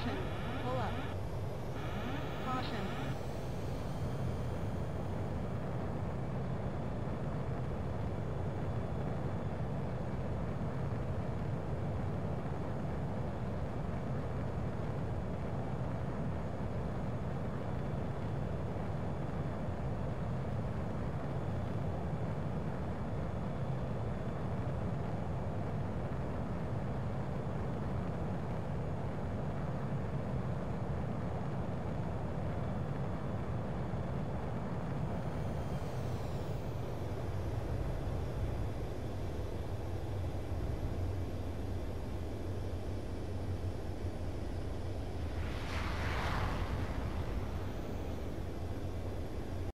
action.